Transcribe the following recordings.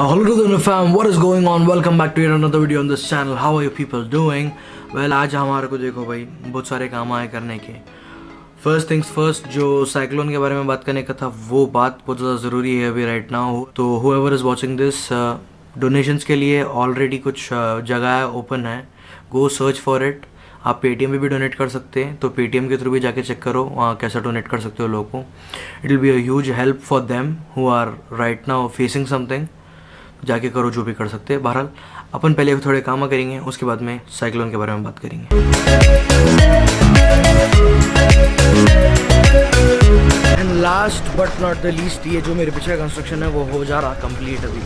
Uh, hello to the fam, what is going on? Welcome back to video on this channel. How are you people doing? Well, आज हमारे को देखो भाई बहुत सारे काम आए करने के। फ़र्स्ट थिंग्स फ़र्स्ट जो साइक्लोन के बारे में बात करने का था वो बात बहुत ज़्यादा ज़रूरी है अभी राइट नाउ तो whoever is watching this donations के लिए ऑलरेडी कुछ uh, जगह ओपन है। गो सर्च फॉर इट आप पेटीएम पे भी डोनेट कर सकते हैं। तो पेटीएम के थ्रू भी जाके चेक करो वहाँ कैसे डोनेट कर सकते हो लोगों को। It will be a huge help for them who are right now facing something जाके करो जो भी कर सकते हैं। बहरहाल, अपन पहले थोड़े काम करेंगे, उसके बाद में साइक्लोन के बारे में बात करेंगे। And last but not the least ये जो मेरे पीछे कंस्ट्रक्शन है, वो हो जा रहा कंप्लीट अभी।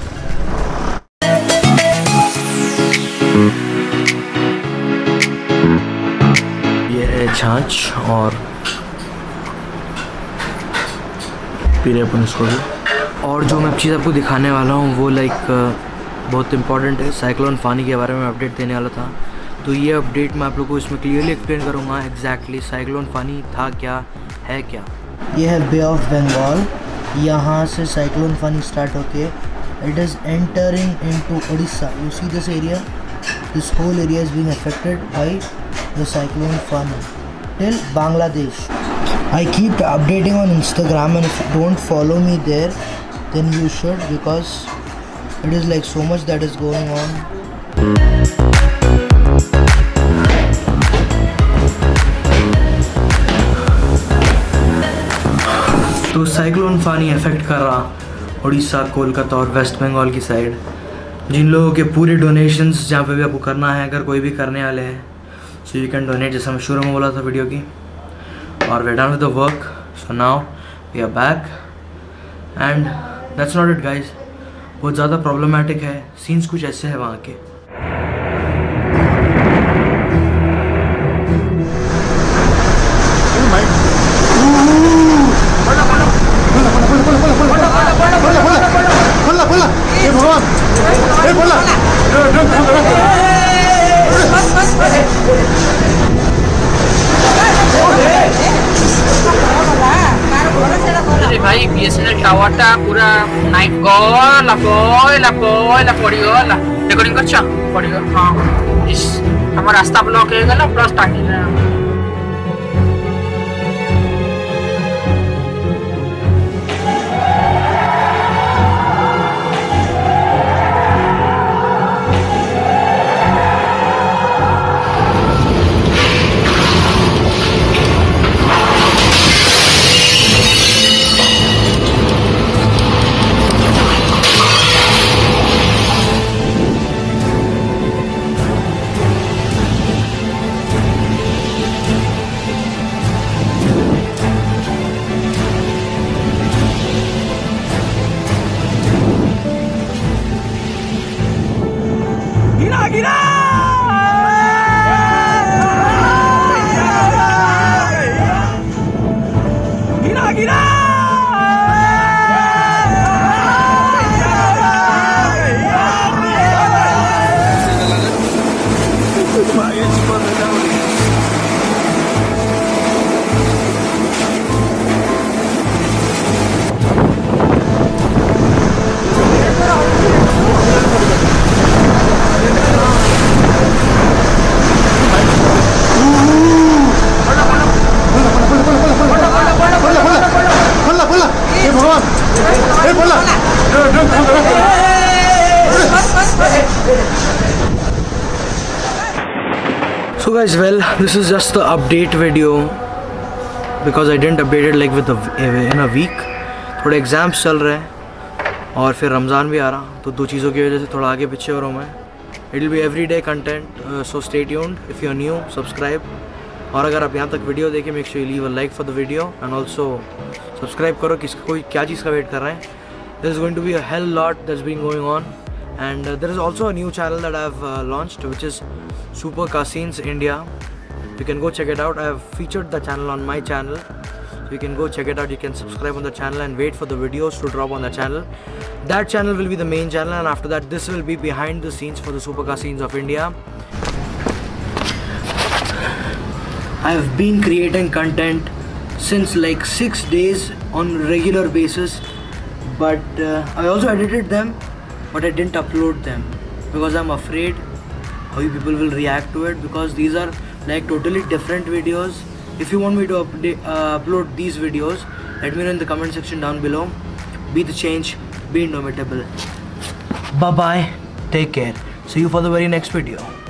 ये है छाछ और पी अपन इसको भी। और जो मैं चीज़ आपको दिखाने वाला हूँ, वो लाइक बहुत इंपॉर्टेंट है। साइक्लोन फानी के बारे में अपडेट देने वाला था। तो ये अपडेट मैं आप लोग को इसमें क्लियरली एक्सप्लेन करूँगा एग्जैक्टली साइक्लोन फानी था क्या, है क्या। ये है बे ऑफ़ बंगाल यहाँ से साइक्लोन फानी स्टार्ट होके it is entering in to Orissa you see this area this whole area is being affected by the cyclone Fani till Bangladesh updating on Instagram and if you don't follow me there then you should because it is, like, so much that is going on. तो cyclone Fani effect कर रहा उड़ीसा, कोलकाता और waste Bengal की side जिन लोगों के पूरे donations जहाँ पे भी आपको करना है, अगर कोई भी करने वाले हैं सो यू कैन डोनेट जैसे मैं शुरू में बोला था वीडियो की। और we done with the work so now we are back and that's not it guys बहुत ज़्यादा प्रॉब्लमेटिक है सीन्स कुछ ऐसे हैं वहाँ के ଆରେ ବିଏସ୍ଏନ୍ଏଲ୍ ଟାୱାରଟା ପୁରା ନାଇଟ୍ ଗଲା ପଇଲା ପଇଲା ପଡ଼ିଗଲା ରେକର୍ଡିଂ କରିଛ ପଡ଼ିଗଲା ହଁ ଇସ୍ ଆମ ରାସ୍ତା ବ୍ଲକ୍ ହେଇଗଲା plus Bye. So guys, well, this is just the update video because I didn't update it like with a, in a week. थोड़े एग्ज़ाम्स चल रहे हैं और फिर रमज़ान भी आ रहा तो दो चीज़ों की वजह से थोड़ा आगे पीछे हो रहा हूँ मैं। It will be every day content so stay tuned if you new subscribe और अगर आप यहाँ तक वीडियो देखें make sure leave a like for the video and also subscribe करो किस कोई क्या चीज़ का वेट कर रहे हैं। This is going to be a hell lot that's being going on and uh, there is also a new channel that I've uh, launched which is Super Casines India. You can go check it out. I have featured the channel on my channel. So you can go check it out. You can subscribe on the channel and wait for the videos to drop on the channel. That channel will be the main channel and after that this will be behind the scenes for the Super Casines of India. I've been creating content since like six days on regular basis but uh, I also edited them but I didn't upload them because I'm afraid how you people will react to it because these are like totally different videos. If you want me to update, uh, upload these videos let me know in the comment section down below. Be the change be indomitable. Bye bye take care. See you for the very next video